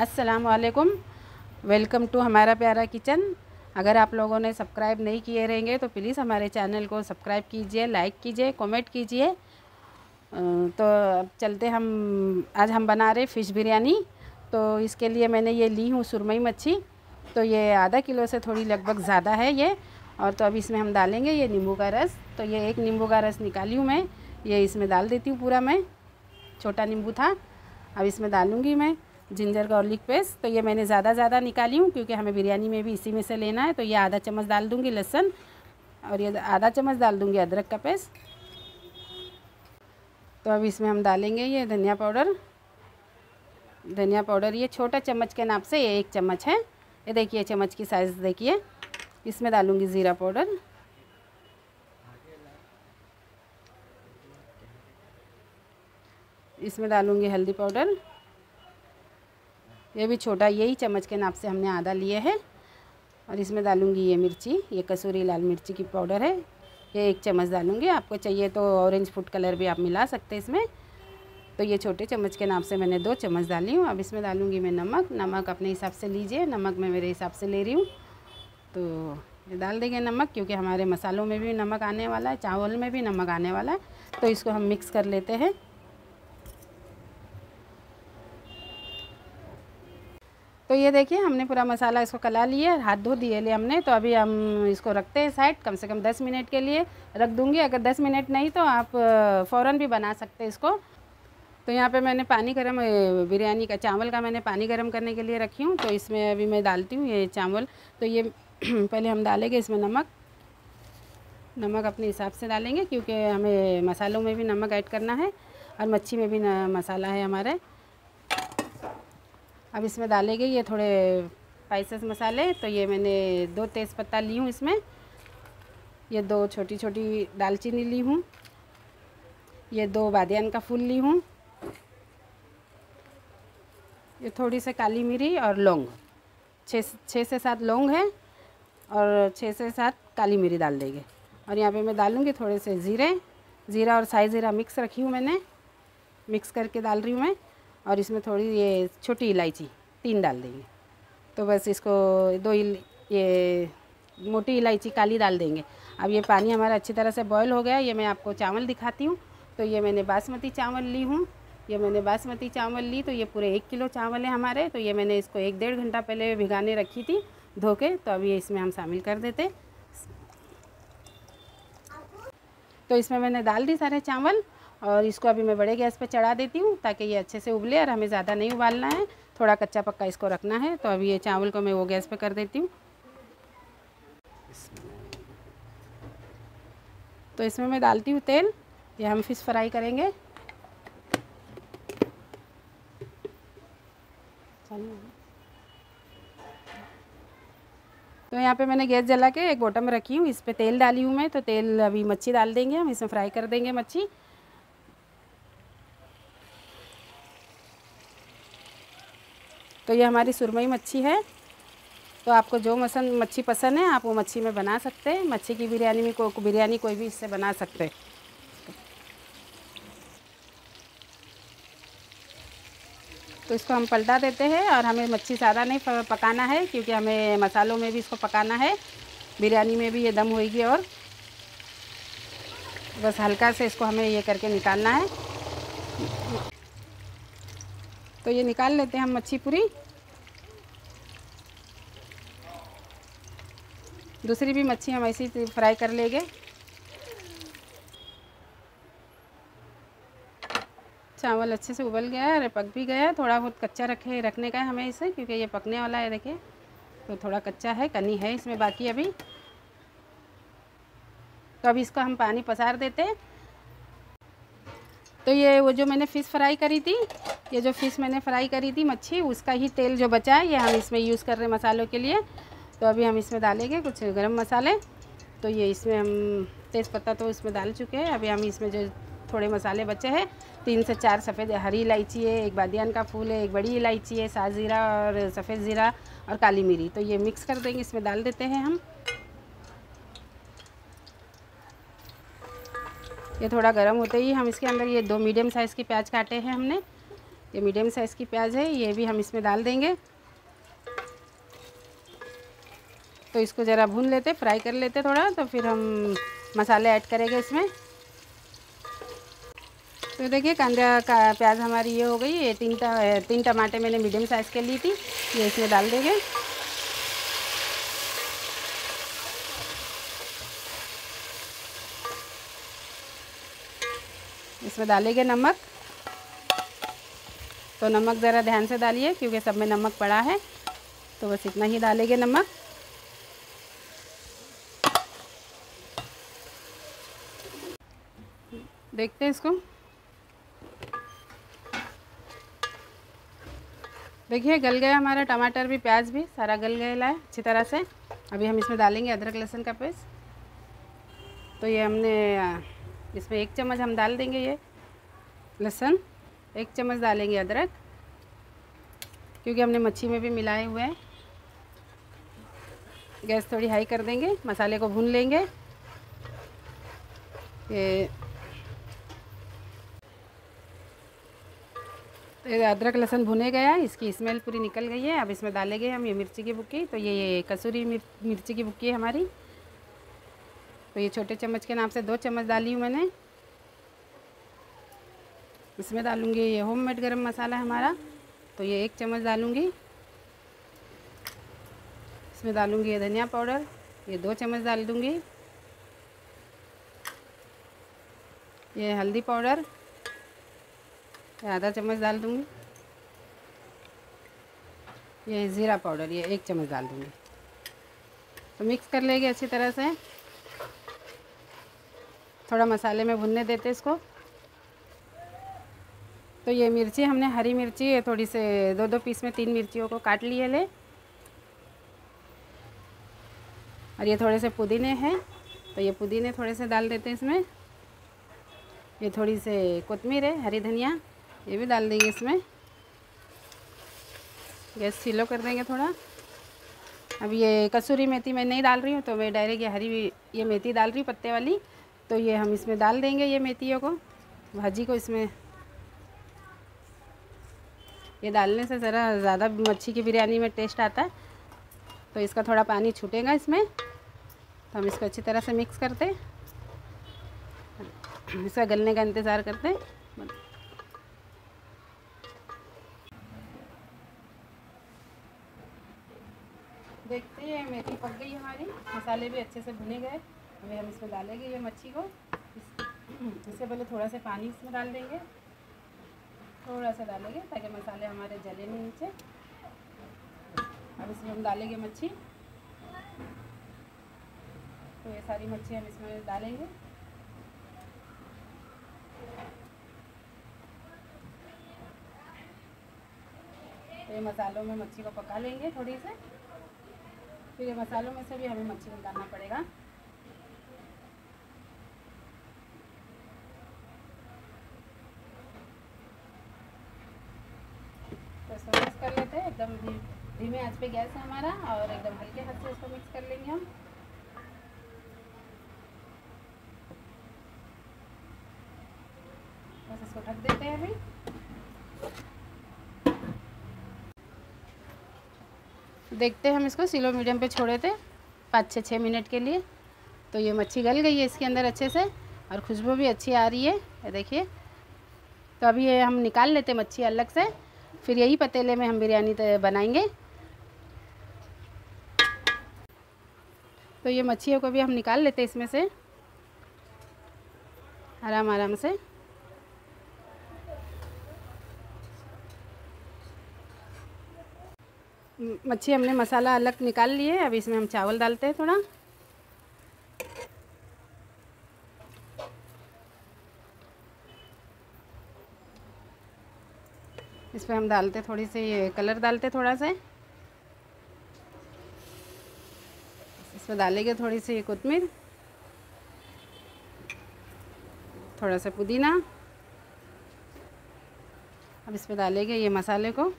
अस्सलाम वालेकुम welcome to हमारा प्यारा किचन। अगर आप लोगों ने सब्सक्राइब नहीं किए रहेंगे तो प्लीज़ हमारे चैनल को सब्सक्राइब कीजिए लाइक कीजिए कमेंट कीजिए। तो अब चलते हम, आज हम बना रहे फ़िश बिरयानी। तो इसके लिए मैंने ये ली हूँ सुरमई मच्छी। तो ये आधा किलो से थोड़ी लगभग ज़्यादा है ये। और तो अब इसमें हम डालेंगे ये नींबू का रस। तो ये एक नींबू का रस निकाली हूँ मैं। ये इसमें डाल देती हूँ पूरा मैं। छोटा नींबू था। अब इसमें डालूँगी मैं। जिंजर गार्लिक पेस्ट तो ये मैंने ज़्यादा ज़्यादा निकाली हूँ क्योंकि हमें बिरयानी में भी इसी में से लेना है तो ये आधा चम्मच डाल दूँगी लहसन और ये आधा चम्मच डाल दूँगी अदरक का पेस्ट तो अब इसमें हम डालेंगे ये धनिया पाउडर। धनिया पाउडर ये छोटा चम्मच के नाप से ये एक चम्मच है। ये देखिए चम्मच की साइज़ देखिए। इसमें डालूँगी ज़ीरा पाउडर। इसमें डालूँगी हल्दी पाउडर। ये भी छोटा यही चम्मच के नाप से हमने आधा लिए है। और इसमें डालूँगी ये मिर्ची, ये कसूरी लाल मिर्ची की पाउडर है। ये एक चम्मच डालूँगी। आपको चाहिए तो ऑरेंज फ़ूड कलर भी आप मिला सकते हैं इसमें। तो ये छोटे चम्मच के नाप से मैंने दो चम्मच डाली हूँ। अब इसमें डालूँगी मैं नमक। नमक अपने हिसाब से लीजिए। नमक मैं मेरे हिसाब से ले रही हूँ। तो ये डाल देंगे नमक, क्योंकि हमारे मसालों में भी नमक आने वाला है, चावल में भी नमक आने वाला है। तो इसको हम मिक्स कर लेते हैं। तो ये देखिए, हमने पूरा मसाला इसको कला लिया हाथ धो दिए ले हमने तो अभी हम इसको रखते हैं साइड, कम से कम 10 मिनट के लिए रख दूँगी। अगर 10 मिनट नहीं तो आप फ़ौरन भी बना सकते इसको। तो यहाँ पे मैंने पानी गर्म बिरयानी का, चावल का मैंने पानी गर्म करने के लिए रखी हूँ। तो इसमें अभी मैं डालती हूँ ये चावल। तो ये पहले हम डालेंगे इसमें नमक। नमक अपने हिसाब से डालेंगे, क्योंकि हमें मसालों में भी नमक ऐड करना है और मच्छी में भी मसाला है हमारे। अब इसमें डालेंगे ये थोड़े स्पाइसेस मसाले तो ये मैंने दो तेज़ पत्ता ली हूँ इसमें। ये दो छोटी छोटी दालचीनी ली हूँ। ये दो बादियान का फूल ली हूँ। ये थोड़ी सी काली मिरी और लौंग। छः छः से सात लौंग है और छः से सात काली मिरी डाल देंगे। और यहाँ पे मैं डालूँगी थोड़े से ज़ीरे। ज़ीरा और साई ज़ीरा मिक्स रखी हूँ मैंने। मिक्स करके डाल रही हूँ मैं। और इसमें थोड़ी ये छोटी इलायची, तीन डाल देंगे। तो बस इसको दो ये मोटी इलायची काली डाल देंगे। अब ये पानी हमारा अच्छी तरह से बॉयल हो गया, ये मैं आपको चावल दिखाती हूँ। तो ये मैंने बासमती चावल ली हूँ। ये मैंने बासमती चावल ली तो ये पूरे एक किलो चावल है हमारे। तो ये मैंने इसको एक डेढ़ घंटा पहले भिगाने रखी थी धो के तो अभी इसमें हम शामिल कर देते। तो इसमें मैंने डाल दी सारे चावल। और इसको अभी मैं बड़े गैस पर चढ़ा देती हूँ ताकि ये अच्छे से उबले और हमें ज़्यादा नहीं उबालना है। थोड़ा कच्चा पक्का इसको रखना है तो अभी ये चावल को मैं वो गैस पर कर देती हूँ। तो इसमें मैं डालती हूँ तेल, ये हम फ़िश फ्राई करेंगे। तो यहाँ पे मैंने गैस जला के एक बोटम रखी हूँ, इस पर तेल डाली हूँ मैं तो तेल अभी मच्छी डाल देंगे हम, इसमें फ्राई कर देंगे मच्छी। तो ये हमारी सुरमई मच्छी है। तो आपको जो मसन मच्छी पसंद है आप वो मच्छी में बना सकते हैं। मच्छी की बिरयानी में को, बिरयानी कोई भी इससे बना सकते हैं। तो इसको हम पलटा देते हैं और हमें मच्छी ज़्यादा नहीं पकाना है क्योंकि हमें मसालों में भी इसको पकाना है। बिरयानी में भी ये दम होएगी और बस हल्का से इसको हमें ये करके निकालना है। तो ये निकाल लेते हैं हम मच्छी पूरी। दूसरी भी मच्छी हम ऐसी फ्राई कर लेंगे। चावल अच्छे से उबल गया है पक भी गया है। थोड़ा बहुत कच्चा रखे, रखने का है हमें इसे, क्योंकि ये पकने वाला है, देखिए। तो थोड़ा कच्चा है, कनी है इसमें बाकी अभी। तो अभी इसका हम पानी पसार देते हैं। तो ये वो जो मैंने फ़िश फ्राई करी थी, ये जो फ़िश मैंने फ्राई करी थी मच्छी, उसका ही तेल जो बचा है, ये हम इसमें यूज़ कर रहे हैं मसालों के लिए। तो अभी हम इसमें डालेंगे कुछ गरम मसाले। तो ये इसमें हम तेज़पत्ता तो इसमें डाल चुके हैं। अभी हम इसमें जो थोड़े मसाले बचे हैं, तीन से चार सफ़ेद हरी इलायची है, एक बादियान का फूल है, एक बड़ी इलायची है सात ज़ीरा और सफ़ेद ज़ीरा और काली मिरी। तो ये मिक्स कर देंगे, इसमें डाल देते हैं हम। ये थोड़ा गर्म होते ही हम इसके अंदर ये दो मीडियम साइज़ की प्याज काटे हैं हमने। ये मीडियम साइज़ की प्याज है, ये भी हम इसमें डाल देंगे। तो इसको ज़रा भून लेते फ्राई कर लेते थोड़ा तो फिर हम मसाले ऐड करेंगे इसमें। तो देखिए, कांदा का प्याज हमारी ये हो गई, ये तीन तीन टमाटे मैंने मीडियम साइज़ के ली थी, ये इसमें डाल देंगे। इसमें डालेंगे नमक। तो नमक ज़रा ध्यान से डालिए, क्योंकि सब में नमक पड़ा है। तो बस इतना ही डालेंगे नमक। देखते हैं इसको। देखिए, गल गया हमारा टमाटर भी, प्याज भी, सारा गल गया है अच्छी तरह से। अभी हम इसमें डालेंगे अदरक, लहसुन का पेस्ट। तो ये हमने इसमें एक चम्मच हम डाल देंगे ये। लहसुन, एक चम्मच डालेंगे अदरक, क्योंकि हमने मच्छी में भी मिलाए हुए हैं। गैस थोड़ी हाई कर देंगे, मसाले को भून लेंगे। ये अदरक, लहसुन भुने गया इसकी स्मेल पूरी निकल गई है। अब इसमें डालेंगे हम ये मिर्ची की बुक्की। तो ये ये कसूरी मिर्ची की बुक्की है हमारी। तो ये छोटे चम्मच के नाम से दो चम्मच डाली हूँ मैंने। इसमें डालूँगी ये होम मेड गर्म मसाला है हमारा तो ये एक चम्मच डालूँगी। इसमें डालूँगी ये धनिया पाउडर, ये दो चम्मच डाल दूँगी। ये हल्दी पाउडर आधा चम्मच डाल दूँगी। ये ज़ीरा पाउडर, ये एक चम्मच डाल दूँगी। तो मिक्स कर लेंगे अच्छी तरह से। थोड़ा मसाले में भुनने देते इसको। तो ये मिर्ची, हमने हरी मिर्ची थोड़ी से दो दो पीस में तीन मिर्चियों को काट लिए ले। और ये थोड़े से पुदीने हैं तो ये पुदीने थोड़े से डाल देते हैं इसमें। ये थोड़ी से कोतमीर है, हरी धनिया, ये भी डाल देंगे इसमें। गैस सीलो कर देंगे थोड़ा। अब ये कसूरी मेथी मैं नहीं डाल रही हूँ तो मैं डायरेक्ट ये हरी ये मेथी डाल रही हूँ पत्ते वाली। तो ये हम इसमें डाल देंगे ये मेथियों को, भाजी को इसमें। ये डालने से ज़रा ज़्यादा मच्छी की बिरयानी में टेस्ट आता है। तो इसका थोड़ा पानी छूटेगा इसमें। तो हम इसको अच्छी तरह से मिक्स करते इसका गलने का इंतज़ार करते हैं। देखते हैं, मेथी पक गई हमारी। मसाले भी अच्छे से भुने गए। अभी हम इसमें डालेंगे ये मच्छी को। इससे पहले थोड़ा सा पानी इसमें डाल देंगे। थोड़ा सा डालेंगे ताकि मसाले हमारे जले नहीं नीचे। अब इसमें हम डालेंगे मच्छी। तो ये सारी मच्छी हम इसमें डालेंगे। तो ये मसालों में मच्छी को पका लेंगे थोड़ी से। फिर ये मसालों में से भी हमें मच्छी निकालना पड़ेगा। एकदम धीमे आँच पे गैस है हमारा और एकदम हल्के हाथ से इसको मिक्स कर लेंगे हम। बस इसको ढक देते हैं अभी। देखते हैं हम इसको सिलो मीडियम पे छोड़े थे पाँच छः छः मिनट के लिए। तो ये मच्छी गल गई है इसके अंदर अच्छे से और खुशबू भी अच्छी आ रही है। ये देखिए। तो अभी ये हम निकाल लेते मच्छी अलग से। फिर यही पतीले में हम बिरयानी बनाएँगे। तो ये मच्छियों को भी हम निकाल लेते हैं इसमें से। आराम आराम से। मच्छी हमने मसाला अलग निकाल लिए, अब इसमें हम चावल डालते हैं थोड़ा। इस पर हम डालते थोड़ी सी, कलर डालते थोड़ा सा। इसमें डालेंगे थोड़ी सी कोतमीर थोड़ा सा पुदीना। अब इस पर डालेंगे ये मसाले को।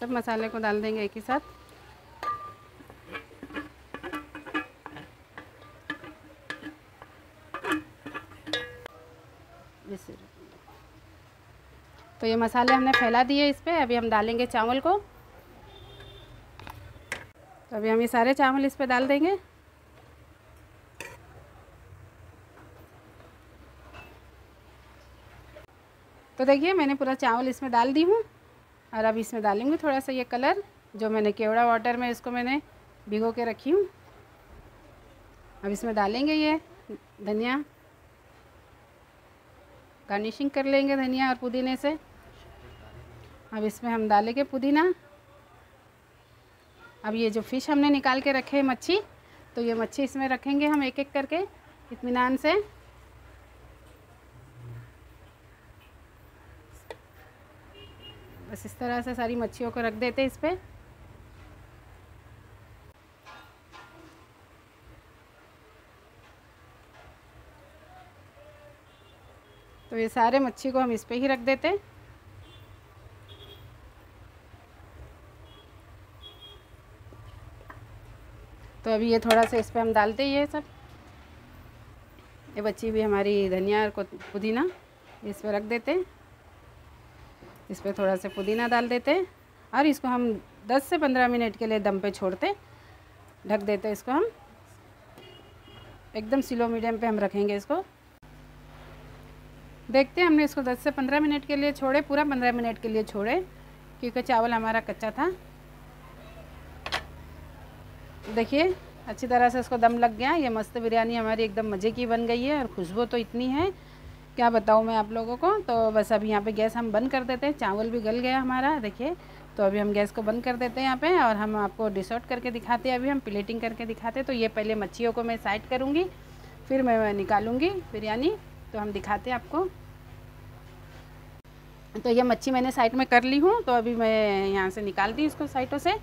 सब मसाले को डाल देंगे एक ही साथ। ये मसाले हमने फैला दिए इस पर अभी हम डालेंगे चावल को। तो अभी हम ये सारे चावल इस पर डाल देंगे। तो देखिए, मैंने पूरा चावल इसमें डाल दी हूँ। और अब इसमें डालूँगी थोड़ा सा ये कलर, जो मैंने केवड़ा वाटर में इसको मैंने भिगो के रखी हूँ। अब इसमें डालेंगे ये धनिया। गार्निशिंग कर लेंगे धनिया और पुदीने से। अब इसमें हम डालेंगे पुदीना। अब ये जो फ़िश हमने निकाल के रखे है मच्छी तो ये मच्छी इसमें रखेंगे हम एक एक करके इतमान से। बस इस तरह से सारी मच्छियों को रख देते इस पर तो ये सारे मच्छी को हम इस पर ही रख देते तो अभी ये थोड़ा सा इस पर हम डालते ही है सब। ये बच्ची भी हमारी धनिया और पुदीना, इस पर रख देते हैं। इस पर थोड़ा सा पुदीना डाल देते हैं और इसको हम 10 से 15 मिनट के लिए दम पे छोड़ते ढक देते इसको हम। एकदम स्लो मीडियम पे हम रखेंगे इसको। देखते हैं हमने इसको 10 से 15 मिनट के लिए छोड़े, पूरा 15 मिनट के लिए छोड़े, क्योंकि चावल हमारा कच्चा था। देखिए अच्छी तरह से इसको दम लग गया ये मस्त बिरयानी हमारी एकदम मज़े की बन गई है और खुशबू तो इतनी है। क्या बताऊँ मैं आप लोगों को? तो बस अभी यहाँ पे गैस हम बंद कर देते हैं। चावल भी गल गया हमारा, देखिए। तो अभी हम गैस को बंद कर देते हैं यहाँ पे और हम आपको डिश करके दिखाते हैं। अभी हम प्लेटिंग करके दिखाते हैं। तो ये पहले मच्छियों को मैं साइड करूँगी, फिर मैं निकालूँगी बिरयानी। तो हम दिखाते हैं आपको। तो ये मच्छी मैंने साइड में कर ली हूँ। तो अभी मैं यहाँ से निकाल दी इसको साइडों से।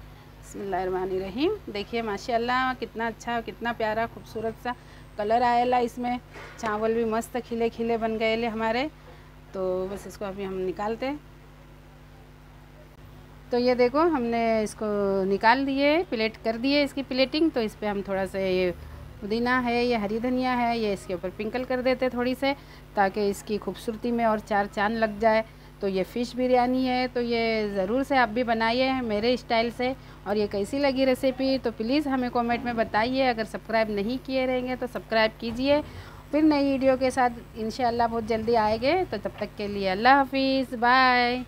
रहीम देखिए, माशाल्लाह, कितना अच्छा कितना प्यारा, खूबसूरत सा कलर आएला इसमें। चावल भी मस्त खिले खिले बन गए ले हमारे। तो बस इसको अभी हम निकालते तो ये देखो, हमने इसको निकाल दिए, प्लेट कर दिए इसकी प्लेटिंग। तो इस पर हम थोड़ा सा ये पुदीना है, ये हरी धनिया है, ये इसके ऊपर पिंकल कर देते थोड़ी से, ताकि इसकी खूबसूरती में और चार चाँद लग जाए। तो ये फ़िश बिरयानी है तो ये ज़रूर से आप भी बनाइए मेरे स्टाइल से। और ये कैसी लगी रेसिपी तो प्लीज़ हमें कमेंट में बताइए। अगर सब्सक्राइब नहीं किए रहेंगे तो सब्सक्राइब कीजिए। फिर नई वीडियो के साथ इन बहुत जल्दी आएँगे। तो तब तक के लिए अल्लाह हाफिज़ बाय